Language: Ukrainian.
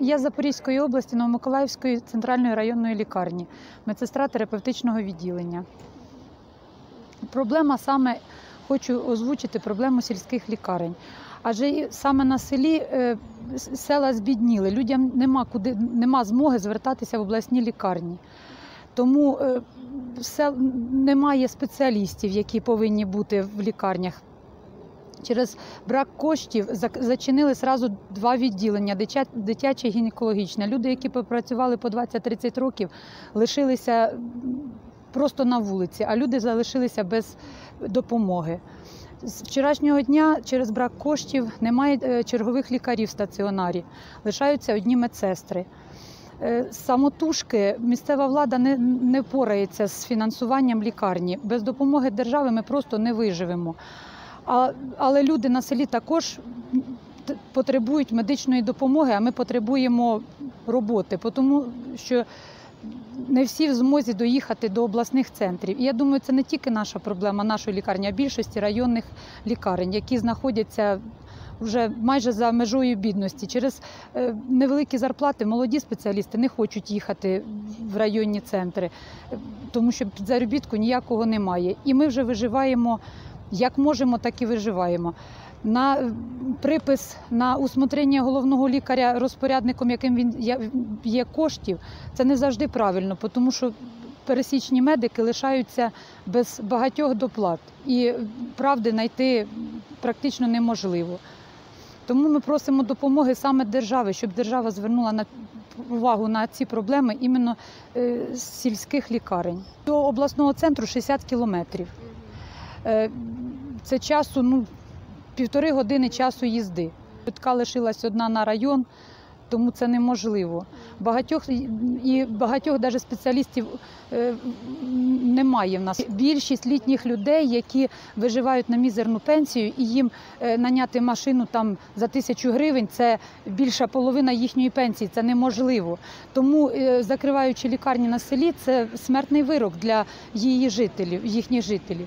Я з Запорізької області Новомиколаївської центральної районної лікарні, медсестра терапевтичного відділення. Проблема саме хочу озвучити проблему сільських лікарень. Адже саме на селі е, села збідніли, людям нема куди нема змоги звертатися в обласні лікарні. Тому е, сел, немає спеціалістів, які повинні бути в лікарнях. Через брак коштів зачинили сразу два відділення дитя- дитяче і гінекологічне. Люди, які попрацювали по 20-30 років, лишилися просто на вулиці, а люди залишилися без допомоги. З вчорашнього дня через брак коштів немає е, чергових лікарів в стаціонарі, лишаються одні медсестри. Е, Самотужки місцева влада не, не впорається з фінансуванням лікарні. Без допомоги держави ми просто не виживемо. Але люди на селі також потребують медичної допомоги, а ми потребуємо роботи, тому що не всі в змозі доїхати до обласних центрів. І я думаю, це не тільки наша проблема нашої лікарні, а більшості районних лікарень, які знаходяться вже майже за межою бідності. Через е, невеликі зарплати молоді спеціалісти не хочуть їхати в районні центри, е, тому що заробітку ніякого немає. І ми вже виживаємо як можемо, так і виживаємо. На е, припис на усмотрення головного лікаря розпорядником, яким він є- коштів, це не завжди правильно, тому що пересічні медики лишаються без багатьох доплат, і правди знайти практично неможливо. Тому ми просимо допомоги саме держави, щоб держава звернула на увагу на ці проблеми іменно е, з сільських лікарень. До обласного центру 60 кілометрів. Е, Це часу, ну, півтори години часу їзди. Швидка лишилась одна на район, тому це неможливо. Багатьох і багатьох даже спеціалістів е, немає в нас. Більшість літніх людей, які виживають на мізерну пенсію, і їм е, наняти машину там за тисячу гривень, це більша половина їхньої пенсії. Це неможливо. Тому закриваючи лікарні на селі, це смертний вирок для її жителів, їхніх жителів.